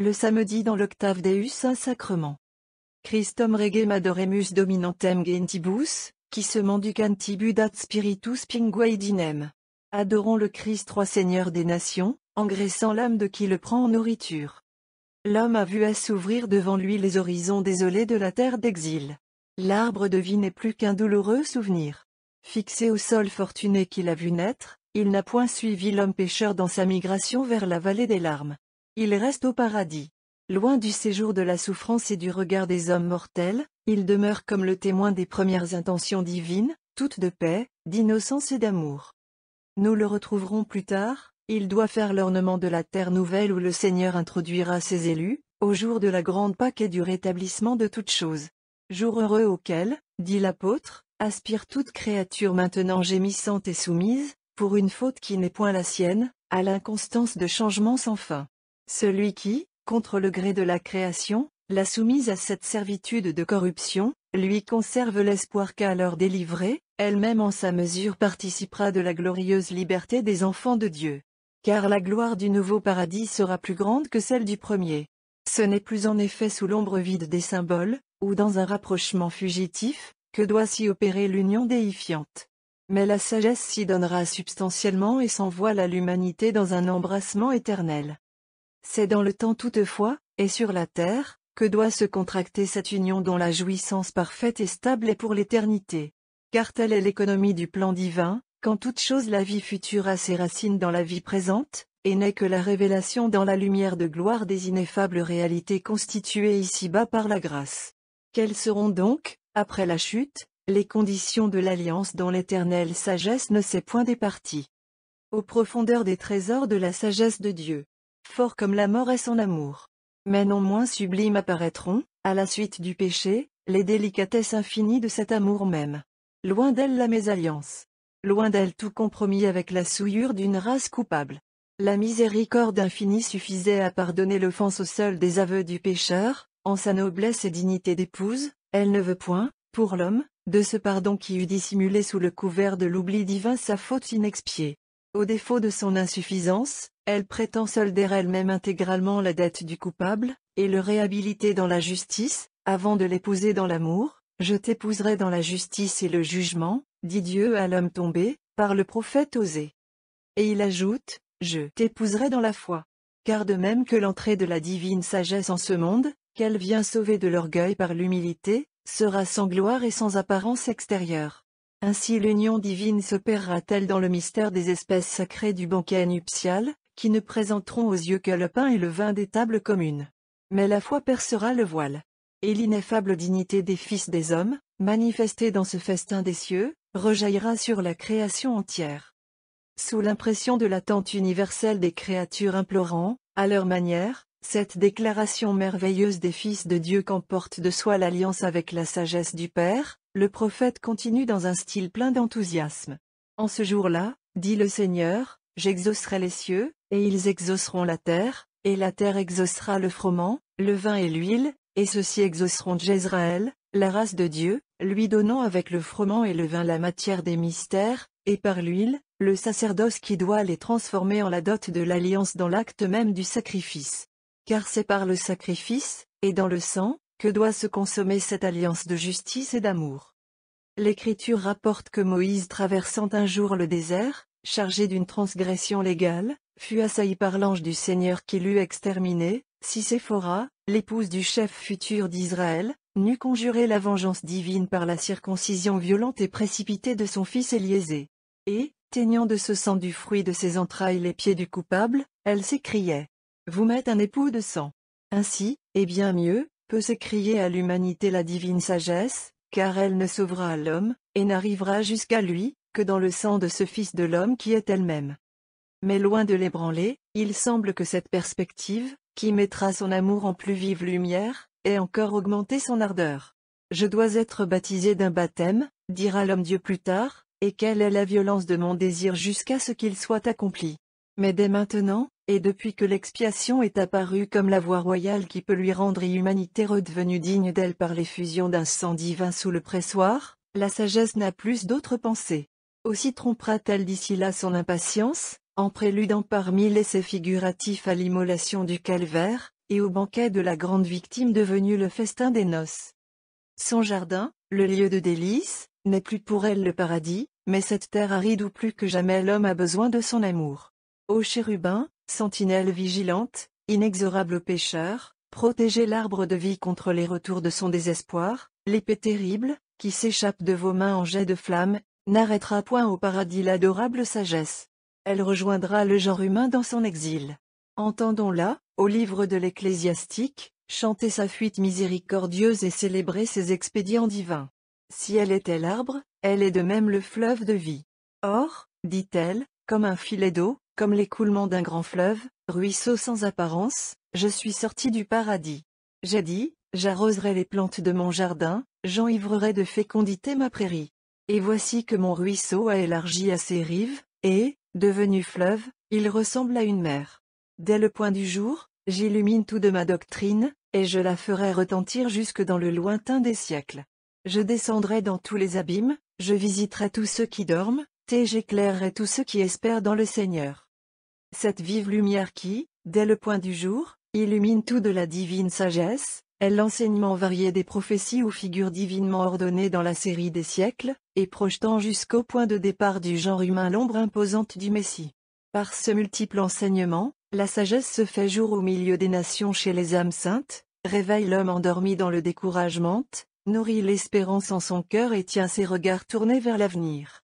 le samedi dans l'octave Deus Saint-Sacrement. Christum regem adoremus dominantem gentibus, qui se manducantibudat spiritus pinguaidinem. Adorons le Christ roi Seigneur des nations, engraissant l'âme de qui le prend en nourriture. L'homme a vu à s'ouvrir devant lui les horizons désolés de la terre d'exil. L'arbre de vie n'est plus qu'un douloureux souvenir. Fixé au sol fortuné qu'il a vu naître, il n'a point suivi l'homme pécheur dans sa migration vers la vallée des larmes. Il reste au paradis. Loin du séjour de la souffrance et du regard des hommes mortels, il demeure comme le témoin des premières intentions divines, toutes de paix, d'innocence et d'amour. Nous le retrouverons plus tard, il doit faire l'ornement de la terre nouvelle où le Seigneur introduira ses élus, au jour de la grande Pâque et du rétablissement de toutes choses. Jour heureux auquel, dit l'apôtre, aspire toute créature maintenant gémissante et soumise, pour une faute qui n'est point la sienne, à l'inconstance de changement sans fin. Celui qui, contre le gré de la création, l'a soumise à cette servitude de corruption, lui conserve l'espoir qu'à leur délivrer, elle-même en sa mesure participera de la glorieuse liberté des enfants de Dieu. Car la gloire du nouveau paradis sera plus grande que celle du premier. Ce n'est plus en effet sous l'ombre vide des symboles, ou dans un rapprochement fugitif, que doit s'y opérer l'union déifiante. Mais la sagesse s'y donnera substantiellement et s'envoile à l'humanité dans un embrassement éternel. C'est dans le temps toutefois, et sur la terre, que doit se contracter cette union dont la jouissance parfaite et stable est pour l'éternité car telle est l'économie du plan divin, quand toute chose la vie future a ses racines dans la vie présente, et n'est que la révélation dans la lumière de gloire des ineffables réalités constituées ici-bas par la grâce. Quelles seront donc, après la chute, les conditions de l'alliance dont l'éternelle sagesse ne s'est point départie? Aux profondeurs des trésors de la sagesse de Dieu. Fort comme la mort est son amour. Mais non moins sublimes apparaîtront, à la suite du péché, les délicatesses infinies de cet amour même. Loin d'elle la mésalliance. Loin d'elle tout compromis avec la souillure d'une race coupable. La miséricorde infinie suffisait à pardonner l'offense au seul des aveux du pécheur, en sa noblesse et dignité d'épouse, elle ne veut point, pour l'homme, de ce pardon qui eût dissimulé sous le couvert de l'oubli divin sa faute inexpiée. Au défaut de son insuffisance, elle prétend solder elle-même intégralement la dette du coupable, et le réhabiliter dans la justice, avant de l'épouser dans l'amour, je t'épouserai dans la justice et le jugement, dit Dieu à l'homme tombé, par le prophète Osée. Et il ajoute, Je t'épouserai dans la foi. Car de même que l'entrée de la divine sagesse en ce monde, qu'elle vient sauver de l'orgueil par l'humilité, sera sans gloire et sans apparence extérieure. Ainsi l'union divine s'opérera-t-elle dans le mystère des espèces sacrées du banquet nuptial, qui ne présenteront aux yeux que le pain et le vin des tables communes. Mais la foi percera le voile et l'ineffable dignité des fils des hommes, manifestée dans ce festin des cieux, rejaillira sur la création entière. Sous l'impression de l'attente universelle des créatures implorant, à leur manière, cette déclaration merveilleuse des fils de Dieu qu'emporte de soi l'alliance avec la sagesse du Père, le prophète continue dans un style plein d'enthousiasme. En ce jour-là, dit le Seigneur, j'exaucerai les cieux, et ils exauceront la terre, et la terre exaucera le froment, le vin et l'huile, et ceux-ci exauceront Jezraël, la race de Dieu, lui donnant avec le froment et le vin la matière des mystères, et par l'huile, le sacerdoce qui doit les transformer en la dot de l'alliance dans l'acte même du sacrifice. Car c'est par le sacrifice, et dans le sang, que doit se consommer cette alliance de justice et d'amour. L'Écriture rapporte que Moïse traversant un jour le désert, chargé d'une transgression légale, fut assailli par l'ange du Seigneur qui l'eut exterminé, si Séphora, l'épouse du chef futur d'Israël, n'eût conjuré la vengeance divine par la circoncision violente et précipitée de son fils Éliésée. Et, teignant de ce sang du fruit de ses entrailles les pieds du coupable, elle s'écriait. Vous m'êtes un époux de sang. Ainsi, et bien mieux, peut s'écrier à l'humanité la divine sagesse, car elle ne sauvera l'homme, et n'arrivera jusqu'à lui, que dans le sang de ce Fils de l'homme qui est elle-même. Mais loin de l'ébranler, il semble que cette perspective, qui mettra son amour en plus vive lumière, et encore augmenter son ardeur. Je dois être baptisé d'un baptême, dira l'homme Dieu plus tard, et quelle est la violence de mon désir jusqu'à ce qu'il soit accompli. Mais dès maintenant, et depuis que l'expiation est apparue comme la voie royale qui peut lui rendre humanité redevenue digne d'elle par l'effusion d'un sang divin sous le pressoir, la sagesse n'a plus d'autre pensée. Aussi trompera-t-elle d'ici là son impatience, en préludant par mille essais figuratifs à l'immolation du calvaire, et au banquet de la grande victime devenue le festin des noces. Son jardin, le lieu de délices, n'est plus pour elle le paradis, mais cette terre aride où plus que jamais l'homme a besoin de son amour. Ô chérubin, sentinelle vigilante, inexorable pécheur, protégez l'arbre de vie contre les retours de son désespoir, l'épée terrible, qui s'échappe de vos mains en jet de flamme, n'arrêtera point au paradis l'adorable sagesse. Elle rejoindra le genre humain dans son exil. Entendons-la, au livre de l'Ecclésiastique, chanter sa fuite miséricordieuse et célébrer ses expédients divins. Si elle était l'arbre, elle est de même le fleuve de vie. Or, dit-elle, comme un filet d'eau, comme l'écoulement d'un grand fleuve, ruisseau sans apparence, je suis sorti du paradis. J'ai dit, j'arroserai les plantes de mon jardin, j'enivrerai de fécondité ma prairie. Et voici que mon ruisseau a élargi à ses rives, et, devenu fleuve, il ressemble à une mer. Dès le point du jour, j'illumine tout de ma doctrine, et je la ferai retentir jusque dans le lointain des siècles. Je descendrai dans tous les abîmes, je visiterai tous ceux qui dorment, et j'éclairerai tous ceux qui espèrent dans le Seigneur. Cette vive lumière qui, dès le point du jour, illumine tout de la divine sagesse, est l'enseignement varié des prophéties ou figures divinement ordonnées dans la série des siècles, et projetant jusqu'au point de départ du genre humain l'ombre imposante du Messie. Par ce multiple enseignement, la sagesse se fait jour au milieu des nations chez les âmes saintes, réveille l'homme endormi dans le découragement, nourrit l'espérance en son cœur et tient ses regards tournés vers l'avenir.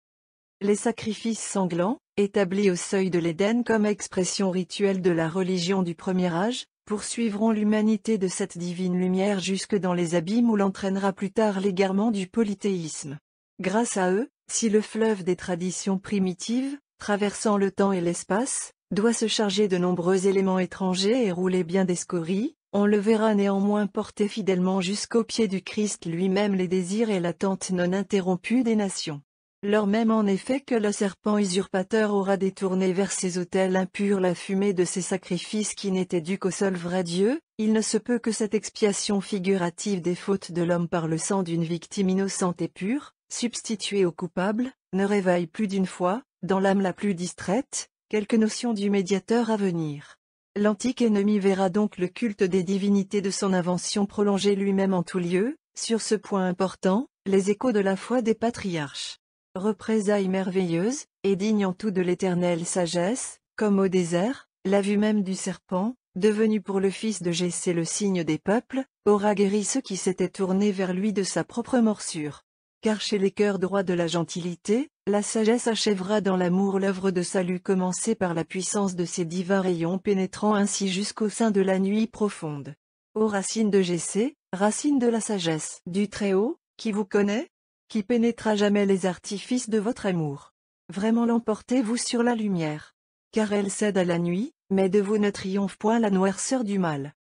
Les sacrifices sanglants, établis au seuil de l'Éden comme expression rituelle de la religion du premier âge, poursuivront l'humanité de cette divine lumière jusque dans les abîmes où l'entraînera plus tard l'égarement du polythéisme. Grâce à eux, si le fleuve des traditions primitives, traversant le temps et l'espace, doit se charger de nombreux éléments étrangers et rouler bien des scories, on le verra néanmoins porter fidèlement jusqu'au pied du Christ lui-même les désirs et l'attente non interrompue des nations. Lors même en effet que le serpent usurpateur aura détourné vers ses autels impurs la fumée de ses sacrifices qui n'étaient dus qu'au seul vrai Dieu, il ne se peut que cette expiation figurative des fautes de l'homme par le sang d'une victime innocente et pure, substituée au coupable, ne réveille plus d'une fois, dans l'âme la plus distraite, quelque notion du médiateur à venir. L'antique ennemi verra donc le culte des divinités de son invention prolonger lui-même en tout lieu, sur ce point important, les échos de la foi des patriarches représailles merveilleuses, et digne en tout de l'éternelle sagesse, comme au désert, la vue même du serpent, devenu pour le fils de Jessé le signe des peuples, aura guéri ceux qui s'étaient tournés vers lui de sa propre morsure. Car chez les cœurs droits de la gentilité, la sagesse achèvera dans l'amour l'œuvre de salut commencée par la puissance de ses divins rayons pénétrant ainsi jusqu'au sein de la nuit profonde. Ô racine de Jessé, racine de la sagesse du Très-Haut, qui vous connaît, qui pénétra jamais les artifices de votre amour. Vraiment l'emportez-vous sur la lumière. Car elle cède à la nuit, mais de vous ne triomphe point la noirceur du mal.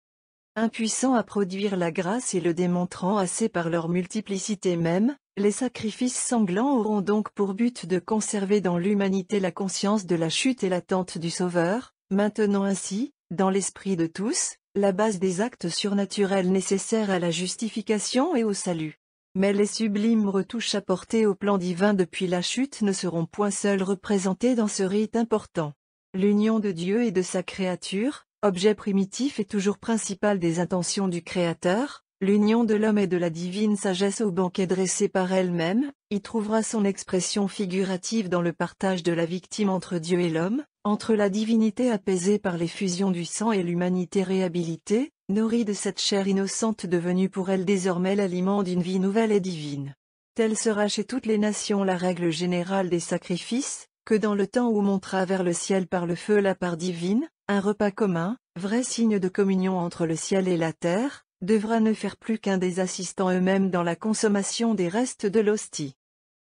Impuissants à produire la grâce et le démontrant assez par leur multiplicité même, les sacrifices sanglants auront donc pour but de conserver dans l'humanité la conscience de la chute et l'attente du Sauveur, maintenant ainsi, dans l'esprit de tous, la base des actes surnaturels nécessaires à la justification et au salut. Mais les sublimes retouches apportées au plan divin depuis la chute ne seront point seules représentées dans ce rite important. L'union de Dieu et de sa créature, objet primitif et toujours principal des intentions du Créateur, l'union de l'homme et de la divine sagesse au banquet dressé par elle-même, y trouvera son expression figurative dans le partage de la victime entre Dieu et l'homme, entre la divinité apaisée par l'effusion du sang et l'humanité réhabilitée, nourrie de cette chair innocente devenue pour elle désormais l'aliment d'une vie nouvelle et divine. Telle sera chez toutes les nations la règle générale des sacrifices, que dans le temps où montra vers le ciel par le feu la part divine, un repas commun, vrai signe de communion entre le ciel et la terre, devra ne faire plus qu'un des assistants eux-mêmes dans la consommation des restes de l'hostie.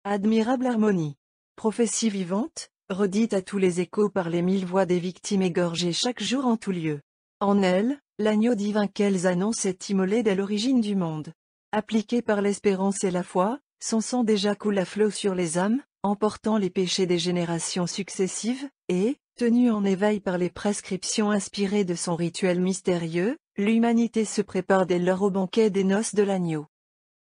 Admirable harmonie. Prophétie vivante, redite à tous les échos par les mille voix des victimes égorgées chaque jour en tout lieu. En elle, l'agneau divin qu'elles annoncent est immolé dès l'origine du monde. Appliqué par l'espérance et la foi, son sang déjà coule à flot sur les âmes, emportant les péchés des générations successives, et, tenu en éveil par les prescriptions inspirées de son rituel mystérieux, l'humanité se prépare dès lors au banquet des noces de l'agneau.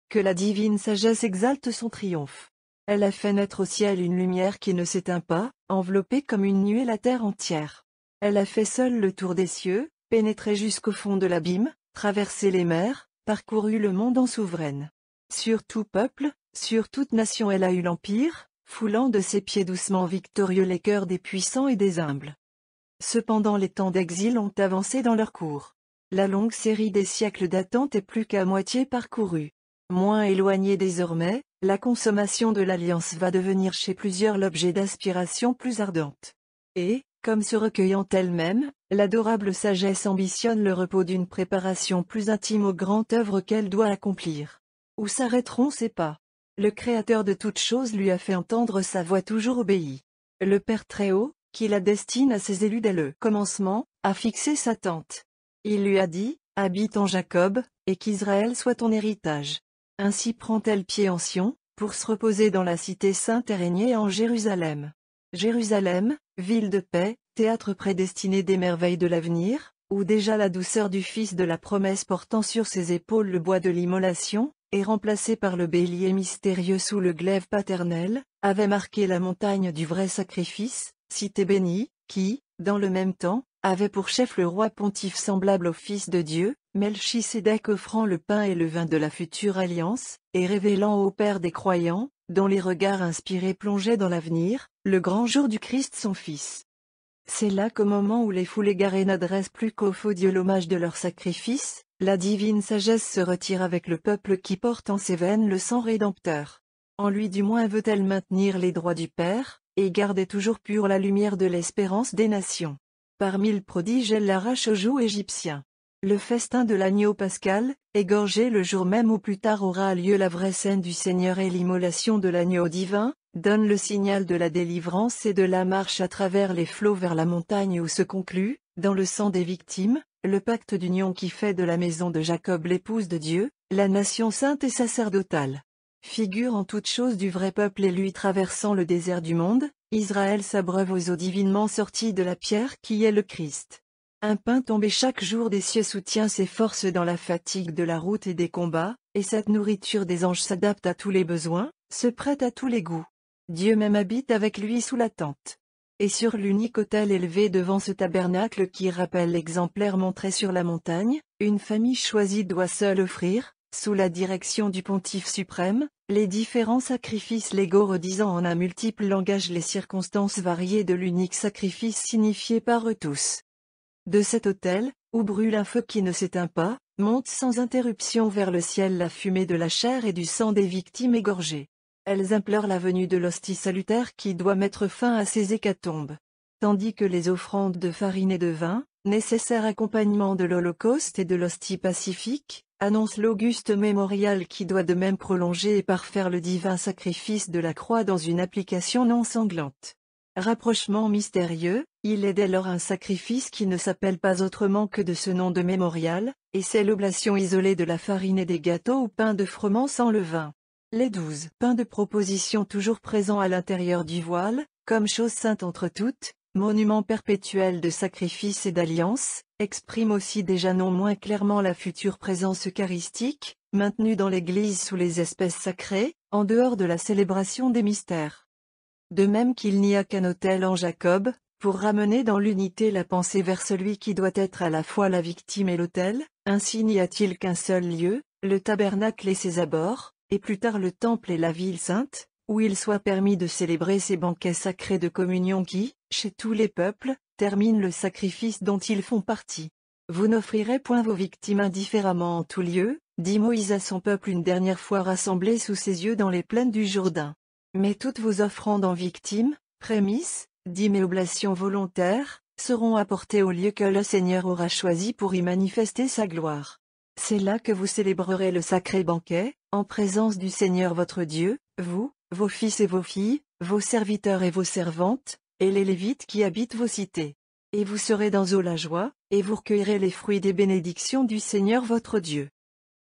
Que la divine sagesse exalte son triomphe. Elle a fait naître au ciel une lumière qui ne s'éteint pas, enveloppée comme une nuée la terre entière. Elle a fait seule le tour des cieux, pénétré jusqu'au fond de l'abîme, traversé les mers, parcouru le monde en souveraine. Sur tout peuple, sur toute nation elle a eu l'empire, foulant de ses pieds doucement victorieux les cœurs des puissants et des humbles. Cependant les temps d'exil ont avancé dans leur cours. La longue série des siècles d'attente est plus qu'à moitié parcourue. Moins éloignée désormais, la consommation de l'Alliance va devenir chez plusieurs l'objet d'aspirations plus ardentes. Et, comme se recueillant elle-même, l'adorable sagesse ambitionne le repos d'une préparation plus intime aux grandes œuvres qu'elle doit accomplir. Où s'arrêteront ses pas? Le Créateur de toutes choses lui a fait entendre sa voix toujours obéie. Le Père Très-Haut, qui la destine à ses élus dès le commencement, a fixé sa tente. Il lui a dit, habite en Jacob, et qu'Israël soit ton héritage. Ainsi prend-elle pied en Sion, pour se reposer dans la cité sainte et régner en Jérusalem. Jérusalem, ville de paix, théâtre prédestiné des merveilles de l'avenir, où déjà la douceur du Fils de la promesse portant sur ses épaules le bois de l'immolation, et remplacé par le bélier mystérieux sous le glaive paternel, avait marqué la montagne du vrai sacrifice, cité bénie, qui, dans le même temps, avait pour chef le roi pontife semblable au Fils de Dieu, Melchisédek offrant le pain et le vin de la future alliance, et révélant au Père des croyants, dont les regards inspirés plongeaient dans l'avenir, le grand jour du Christ son Fils. C'est là qu'au moment où les foules égarées n'adressent plus qu'au faux Dieu l'hommage de leur sacrifice, la divine sagesse se retire avec le peuple qui porte en ses veines le sang rédempteur. En lui du moins veut-elle maintenir les droits du Père, et garder toujours pure la lumière de l'espérance des nations. Par mille prodiges elle l'arrache aux joues égyptiens. Le festin de l'agneau pascal, égorgé le jour même où plus tard aura lieu la vraie scène du Seigneur et l'immolation de l'agneau divin, donne le signal de la délivrance et de la marche à travers les flots vers la montagne où se conclut, dans le sang des victimes, le pacte d'union qui fait de la maison de Jacob l'épouse de Dieu, la nation sainte et sacerdotale. Figure en toute chose du vrai peuple lui traversant le désert du monde, Israël s'abreuve aux eaux divinement sorties de la pierre qui est le Christ. Un pain tombé chaque jour des cieux soutient ses forces dans la fatigue de la route et des combats, et cette nourriture des anges s'adapte à tous les besoins, se prête à tous les goûts. Dieu même habite avec lui sous la tente. Et sur l'unique autel élevé devant ce tabernacle qui rappelle l'exemplaire montré sur la montagne, une famille choisie doit seule offrir, sous la direction du pontife suprême, les différents sacrifices légaux redisant en un multiple langage les circonstances variées de l'unique sacrifice signifié par eux tous. De cet autel, où brûle un feu qui ne s'éteint pas, monte sans interruption vers le ciel la fumée de la chair et du sang des victimes égorgées. Elles implorent la venue de l'hostie salutaire qui doit mettre fin à ces hécatombes. Tandis que les offrandes de farine et de vin, nécessaire accompagnement de l'Holocauste et de l'hostie pacifique, annoncent l'auguste mémorial qui doit de même prolonger et parfaire le divin sacrifice de la croix dans une application non sanglante. Rapprochement mystérieux, il est dès lors un sacrifice qui ne s'appelle pas autrement que de ce nom de mémorial, et c'est l'oblation isolée de la farine et des gâteaux ou pain de froment sans levain. Les douze pains de proposition toujours présents à l'intérieur du voile, comme chose sainte entre toutes, monument perpétuel de sacrifice et d'alliance, expriment aussi déjà non moins clairement la future présence eucharistique, maintenue dans l'Église sous les espèces sacrées, en dehors de la célébration des mystères. De même qu'il n'y a qu'un autel en Jacob, pour ramener dans l'unité la pensée vers celui qui doit être à la fois la victime et l'autel, ainsi n'y a-t-il qu'un seul lieu, le tabernacle et ses abords, et plus tard le temple et la ville sainte, où il soit permis de célébrer ces banquets sacrés de communion qui, chez tous les peuples, terminent le sacrifice dont ils font partie. Vous n'offrirez point vos victimes indifféremment en tout lieu, dit Moïse à son peuple une dernière fois rassemblé sous ses yeux dans les plaines du Jourdain. Mais toutes vos offrandes en victimes, prémices, dîmes et oblations volontaires, seront apportées au lieu que le Seigneur aura choisi pour y manifester sa gloire. C'est là que vous célébrerez le sacré banquet, en présence du Seigneur votre Dieu, vous, vos fils et vos filles, vos serviteurs et vos servantes, et les Lévites qui habitent vos cités. Et vous serez dans eau la joie, et vous recueillerez les fruits des bénédictions du Seigneur votre Dieu.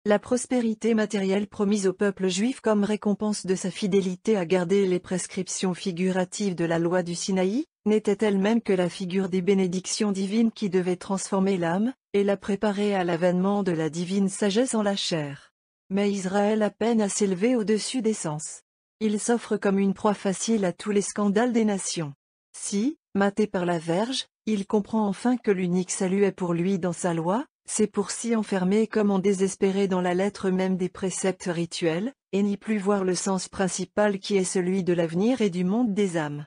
La prospérité matérielle promise au peuple juif comme récompense de sa fidélité à garder les prescriptions figuratives de la loi du Sinaï, n'était elle-même que la figure des bénédictions divines qui devaient transformer l'âme, et la préparer à l'avènement de la divine sagesse en la chair. Mais Israël a peine à s'élever au-dessus des sens. Il s'offre comme une proie facile à tous les scandales des nations. Si, maté par la verge, il comprend enfin que l'unique salut est pour lui dans sa loi, c'est pour s'y enfermer comme en désespérer dans la lettre même des préceptes rituels, et n'y plus voir le sens principal qui est celui de l'avenir et du monde des âmes.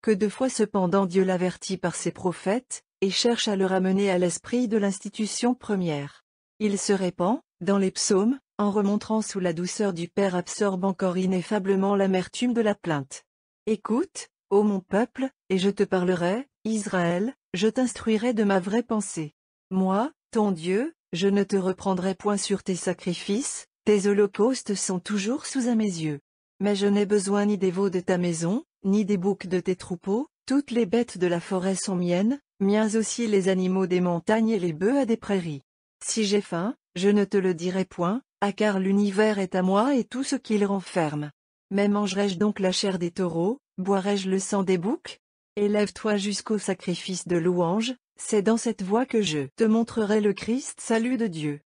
Que deux fois cependant Dieu l'avertit par ses prophètes, et cherche à le ramener à l'esprit de l'institution première. Il se répand, dans les psaumes, en remontrant sous la douceur du Père absorbe encore ineffablement l'amertume de la plainte. Écoute, ô mon peuple, et je te parlerai, Israël, je t'instruirai de ma vraie pensée. Moi, ton Dieu, je ne te reprendrai point sur tes sacrifices, tes holocaustes sont toujours sous à mes yeux. Mais je n'ai besoin ni des veaux de ta maison, ni des boucs de tes troupeaux, toutes les bêtes de la forêt sont miennes, miens aussi les animaux des montagnes et les bœufs des prairies. Si j'ai faim, je ne te le dirai point, ah car l'univers est à moi et tout ce qu'il renferme. Mais mangerai-je donc la chair des taureaux, boirai-je le sang des boucs? Élève-toi jusqu'au sacrifice de louange, c'est dans cette voie que je te montrerai le Christ salut de Dieu.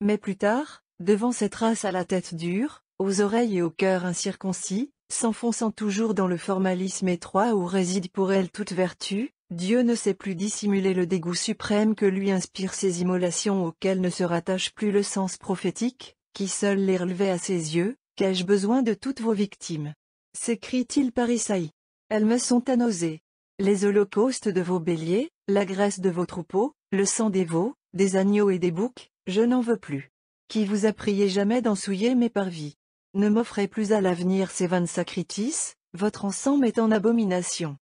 Mais plus tard, devant cette race à la tête dure, aux oreilles et au cœur incirconcis, s'enfonçant toujours dans le formalisme étroit où réside pour elle toute vertu, Dieu ne sait plus dissimuler le dégoût suprême que lui inspirent ces immolations auxquelles ne se rattache plus le sens prophétique, qui seul les relevait à ses yeux, qu'ai-je besoin de toutes vos victimes? s'écrie-t-il par Isaïe. Elles me sont nausée. Les holocaustes de vos béliers, la graisse de vos troupeaux, le sang des veaux, des agneaux et des boucs, je n'en veux plus. Qui vous a prié jamais d'en souiller mes parvis? Ne m'offrez plus à l'avenir ces vains sacrifices, votre ensemble est en abomination.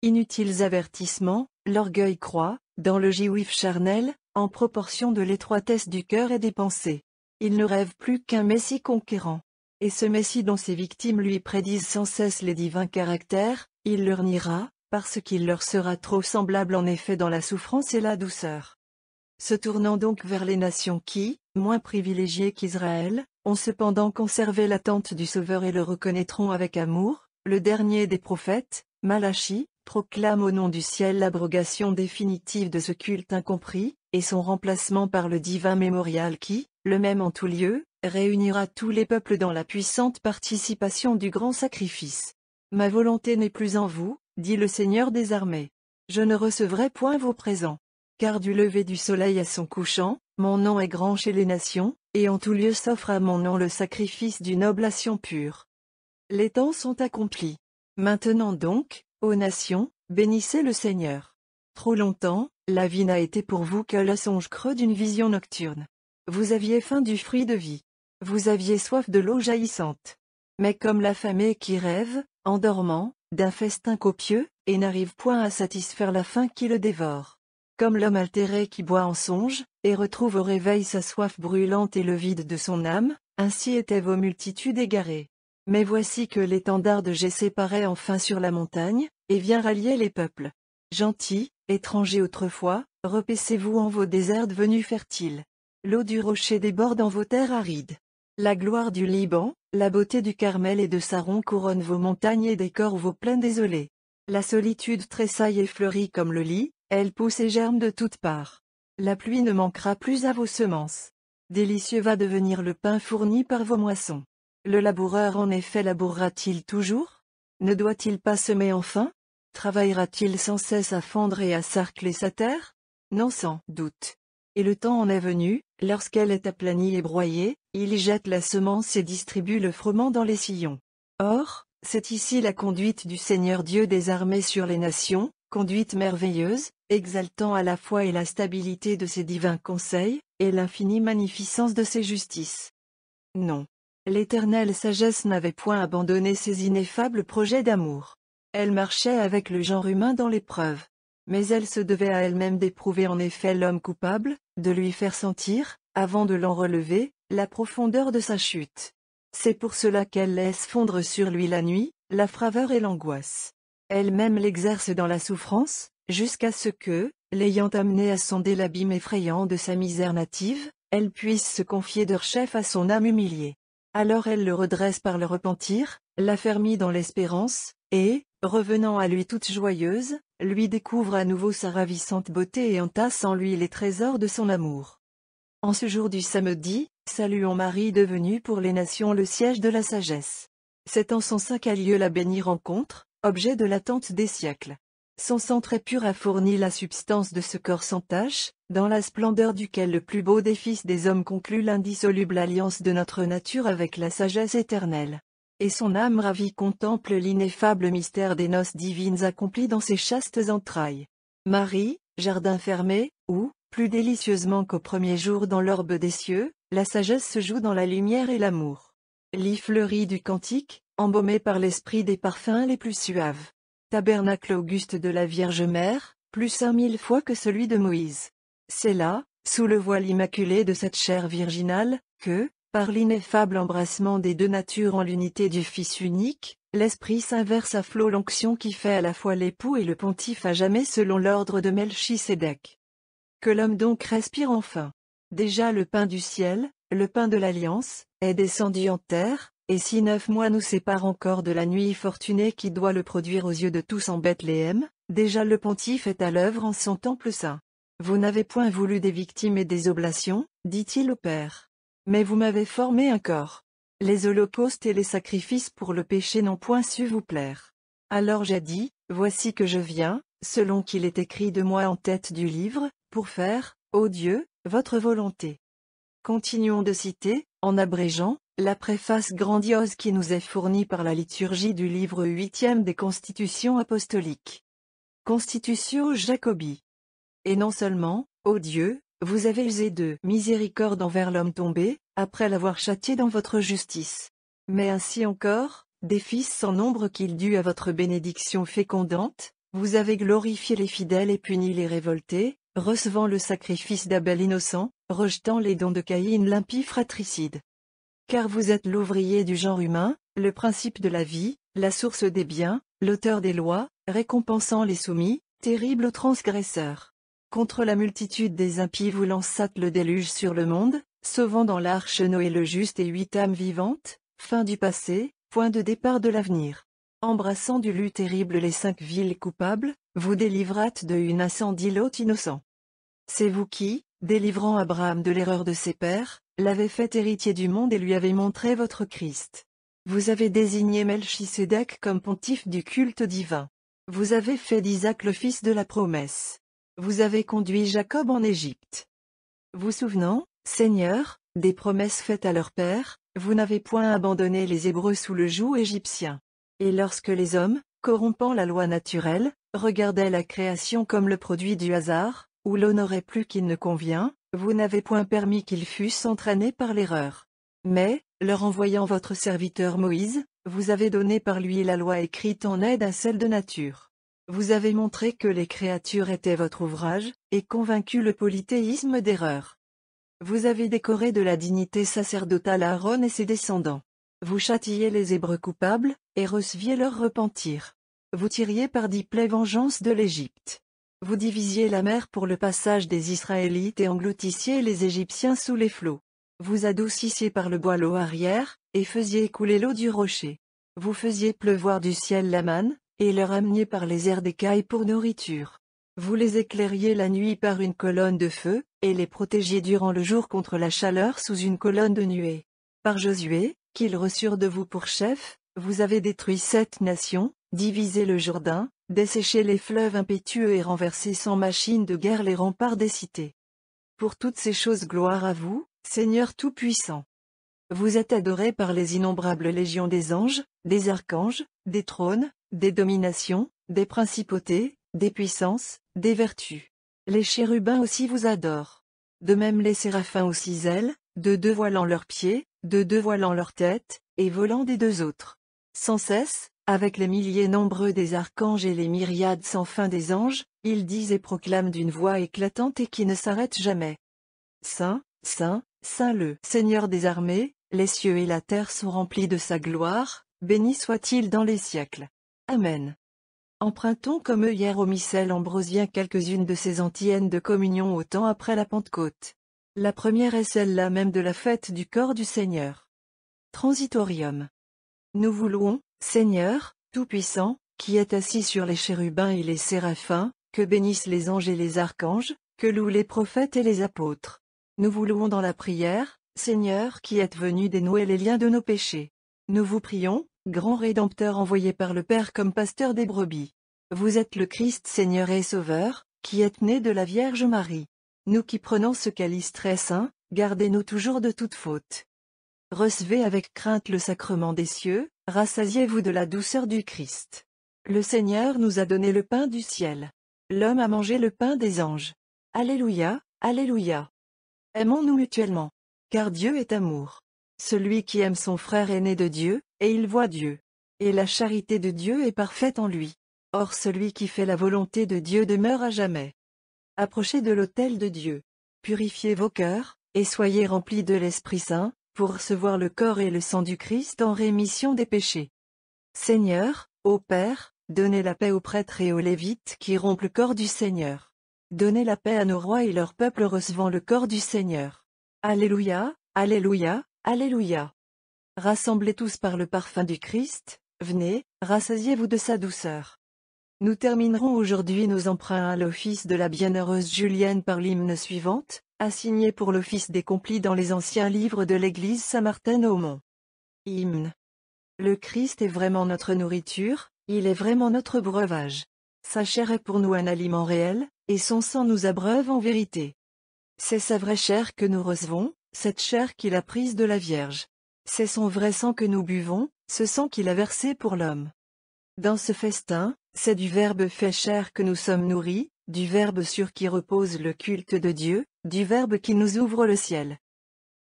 Inutiles avertissements, l'orgueil croît, dans le juif charnel, en proportion de l'étroitesse du cœur et des pensées. Il ne rêve plus qu'un Messie conquérant. Et ce Messie dont ses victimes lui prédisent sans cesse les divins caractères, il leur niera, parce qu'il leur sera trop semblable en effet dans la souffrance et la douceur. Se tournant donc vers les nations qui, moins privilégiées qu'Israël, ont cependant conservé l'attente du Sauveur et le reconnaîtront avec amour, le dernier des prophètes, Malachi, proclame au nom du ciel l'abrogation définitive de ce culte incompris, et son remplacement par le divin mémorial qui, le même en tout lieu, réunira tous les peuples dans la puissante participation du grand sacrifice. Ma volonté n'est plus en vous, dit le Seigneur des armées. Je ne recevrai point vos présents. Car du lever du soleil à son couchant, mon nom est grand chez les nations, et en tout lieu s'offre à mon nom le sacrifice d'une oblation pure. Les temps sont accomplis. Maintenant donc, ô nations, bénissez le Seigneur. Trop longtemps, la vie n'a été pour vous que le songe creux d'une vision nocturne. Vous aviez faim du fruit de vie. Vous aviez soif de l'eau jaillissante. Mais comme l'affamé qui rêve, en dormant, d'un festin copieux, et n'arrive point à satisfaire la faim qui le dévore. Comme l'homme altéré qui boit en songe, et retrouve au réveil sa soif brûlante et le vide de son âme, ainsi étaient vos multitudes égarées. Mais voici que l'étendard de Jessé paraît enfin sur la montagne, et vient rallier les peuples. Gentils, étrangers autrefois, repaissez-vous en vos déserts devenus fertiles. L'eau du rocher déborde en vos terres arides. La gloire du Liban, la beauté du Carmel et de Saron couronne vos montagnes et décore vos plaines désolées. La solitude tressaille et fleurit comme le lit, elle pousse et germe de toutes parts. La pluie ne manquera plus à vos semences. Délicieux va devenir le pain fourni par vos moissons. Le laboureur en effet labourera-t-il toujours? Ne doit-il pas semer enfin Travaillera-t-il sans cesse à fendre et à sarcler sa terre? Non sans doute. Et le temps en est venu, lorsqu'elle est aplanie et broyée, il jette la semence et distribue le froment dans les sillons. Or, c'est ici la conduite du Seigneur Dieu des armées sur les nations, conduite merveilleuse, exaltant à la fois et la stabilité de ses divins conseils, et l'infinie magnificence de ses justices. Non. L'éternelle sagesse n'avait point abandonné ses ineffables projets d'amour. Elle marchait avec le genre humain dans l'épreuve. Mais elle se devait à elle-même d'éprouver en effet l'homme coupable, de lui faire sentir, avant de l'en relever, la profondeur de sa chute. C'est pour cela qu'elle laisse fondre sur lui la nuit, la fraveur et l'angoisse. Elle-même l'exerce dans la souffrance, jusqu'à ce que, l'ayant amené à sonder l'abîme effrayant de sa misère native, elle puisse se confier d'heure chef à son âme humiliée. Alors elle le redresse par le repentir, l'affermit dans l'espérance, et, revenant à lui toute joyeuse, lui découvre à nouveau sa ravissante beauté et entasse en lui les trésors de son amour. En ce jour du samedi, saluons Marie devenue pour les nations le siège de la sagesse. C'est en son sein qu'a lieu la bénie rencontre, objet de l'attente des siècles. Son sang très pur a fourni la substance de ce corps sans tache, dans la splendeur duquel le plus beau des fils des hommes conclut l'indissoluble alliance de notre nature avec la sagesse éternelle. Et son âme ravie contemple l'ineffable mystère des noces divines accomplies dans ses chastes entrailles. Marie, jardin fermé, où, plus délicieusement qu'au premier jour dans l'orbe des cieux, la sagesse se joue dans la lumière et l'amour. Lit fleuri du cantique, embaumé par l'esprit des parfums les plus suaves. Tabernacle auguste de la Vierge Mère, plus cinq mille fois que celui de Moïse. C'est là, sous le voile immaculé de cette chair virginale, que, par l'ineffable embrassement des deux natures en l'unité du Fils unique, l'Esprit Saint verse à flot l'onction qui fait à la fois l'époux et le pontife à jamais selon l'ordre de Melchisédek. Que l'homme donc respire enfin. Déjà le pain du ciel, le pain de l'alliance, est descendu en terre, et si neuf mois nous séparent encore de la nuit fortunée qui doit le produire aux yeux de tous en Bethléem, déjà le pontife est à l'œuvre en son temple saint. Vous n'avez point voulu des victimes et des oblations, dit-il au Père. Mais vous m'avez formé un corps. Les holocaustes et les sacrifices pour le péché n'ont point su vous plaire. Alors j'ai dit, Voici que je viens, selon qu'il est écrit de moi en tête du livre, pour faire, ô Dieu, votre volonté. Continuons de citer, en abrégeant, la préface grandiose qui nous est fournie par la liturgie du livre huitième des constitutions apostoliques. Constitution Jacobi. Et non seulement, ô Dieu, vous avez usé de miséricorde envers l'homme tombé, après l'avoir châtié dans votre justice. Mais ainsi encore, des fils sans nombre qu'il dut à votre bénédiction fécondante, vous avez glorifié les fidèles et puni les révoltés, recevant le sacrifice d'Abel innocent, rejetant les dons de Caïn l'impie fratricide car vous êtes l'ouvrier du genre humain, le principe de la vie, la source des biens, l'auteur des lois, récompensant les soumis, terrible aux transgresseurs. Contre la multitude des impies vous lançâtes le déluge sur le monde, sauvant dans l'arche Noé le juste et huit âmes vivantes, fin du passé, point de départ de l'avenir. Embrassant du lut terrible les cinq villes coupables, vous délivrâtes de une incendie l'hôte innocent. C'est vous qui, délivrant Abraham de l'erreur de ses pères, l'avez fait héritier du monde et lui avez montré votre Christ. Vous avez désigné Melchisédek comme pontife du culte divin. Vous avez fait d'Isaac le fils de la promesse. Vous avez conduit Jacob en Égypte. Vous souvenant, Seigneur, des promesses faites à leur père, vous n'avez point abandonné les Hébreux sous le joug égyptien. Et lorsque les hommes, corrompant la loi naturelle, regardaient la création comme le produit du hasard, l'on n'aurait plus qu'il ne convient, vous n'avez point permis qu'ils fussent entraînés par l'erreur. Mais, leur envoyant votre serviteur Moïse, vous avez donné par lui la loi écrite en aide à celle de nature. Vous avez montré que les créatures étaient votre ouvrage, et convaincu le polythéisme d'erreur. Vous avez décoré de la dignité sacerdotale Aaron et ses descendants. Vous châtiez les Hébreux coupables, et receviez leur repentir. Vous tiriez par dix plaies vengeance de l'Égypte. Vous divisiez la mer pour le passage des Israélites et engloutissiez les Égyptiens sous les flots. Vous adoucissiez par le bois l'eau arrière, et faisiez couler l'eau du rocher. Vous faisiez pleuvoir du ciel la manne, et leur ameniez par les airs d'écailles pour nourriture. Vous les éclairiez la nuit par une colonne de feu, et les protégiez durant le jour contre la chaleur sous une colonne de nuée. Par Josué, qu'ils reçurent de vous pour chef, vous avez détruit sept nations, divisé le Jourdain, dessécher les fleuves impétueux et renverser sans machine de guerre les remparts des cités. Pour toutes ces choses gloire à vous, Seigneur Tout-Puissant. Vous êtes adoré par les innombrables légions des anges, des archanges, des trônes, des dominations, des principautés, des puissances, des vertus. Les chérubins aussi vous adorent. De même les séraphins aussi zèlent, de deux voilant leurs pieds, de deux voilant leur tête, et volant des deux autres. Sans cesse, avec les milliers nombreux des archanges et les myriades sans fin des anges, ils disent et proclament d'une voix éclatante et qui ne s'arrête jamais. Saint, Saint, Saint le Seigneur des armées, les cieux et la terre sont remplis de sa gloire, béni soit-il dans les siècles. Amen. Empruntons comme eux hier au missel ambrosien quelques-unes de ces antiennes de communion au temps après la Pentecôte. La première est celle-là même de la fête du corps du Seigneur. Transitorium. Nous voulons, Seigneur, Tout-Puissant, qui est assis sur les chérubins et les séraphins, que bénissent les anges et les archanges, que louent les prophètes et les apôtres. Nous vous louons dans la prière, Seigneur qui êtes venu dénouer les liens de nos péchés. Nous vous prions, grand Rédempteur envoyé par le Père comme pasteur des brebis. Vous êtes le Christ Seigneur et Sauveur, qui êtes né de la Vierge Marie. Nous qui prenons ce calice très saint, gardez-nous toujours de toute faute. Recevez avec crainte le sacrement des cieux, rassasiez-vous de la douceur du Christ. Le Seigneur nous a donné le pain du ciel. L'homme a mangé le pain des anges. Alléluia, Alléluia. Aimons-nous mutuellement. Car Dieu est amour. Celui qui aime son frère est né de Dieu, et il voit Dieu. Et la charité de Dieu est parfaite en lui. Or celui qui fait la volonté de Dieu demeure à jamais. Approchez de l'autel de Dieu. Purifiez vos cœurs, et soyez remplis de l'Esprit Saint, pour recevoir le corps et le sang du Christ en rémission des péchés. Seigneur, ô Père, donnez la paix aux prêtres et aux lévites qui rompent le corps du Seigneur. Donnez la paix à nos rois et leur peuple recevant le corps du Seigneur. Alléluia, Alléluia, Alléluia. Rassemblez tous par le parfum du Christ, venez, rassasiez-vous de sa douceur. Nous terminerons aujourd'hui nos emprunts à l'office de la bienheureuse Julienne par l'hymne suivante, assigné pour l'office des complis dans les anciens livres de l'église Saint-Martin au Mont. Hymne. Le Christ est vraiment notre nourriture, il est vraiment notre breuvage. Sa chair est pour nous un aliment réel, et son sang nous abreuve en vérité. C'est sa vraie chair que nous recevons, cette chair qu'il a prise de la Vierge. C'est son vrai sang que nous buvons, ce sang qu'il a versé pour l'homme. Dans ce festin, c'est du Verbe fait chair que nous sommes nourris, du Verbe sur qui repose le culte de Dieu, du Verbe qui nous ouvre le ciel.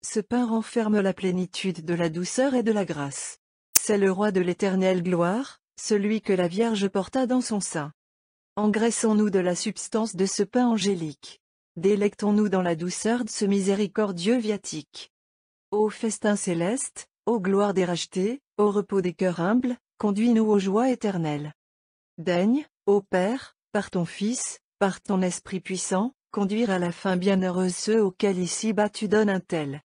Ce pain renferme la plénitude de la douceur et de la grâce. C'est le roi de l'éternelle gloire, celui que la Vierge porta dans son sein. Engraissons-nous de la substance de ce pain angélique. Délectons-nous dans la douceur de ce miséricordieux viatique. Ô festin céleste, ô gloire des rachetés, au repos des cœurs humbles, conduis-nous aux joies éternelles. Daigne, ô Père, par ton Fils, par ton Esprit puissant, conduire à la fin bienheureuse ceux auxquels ici-bas tu donnes un tel